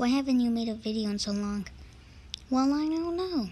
Why haven't you made a video in so long? Well, I don't know.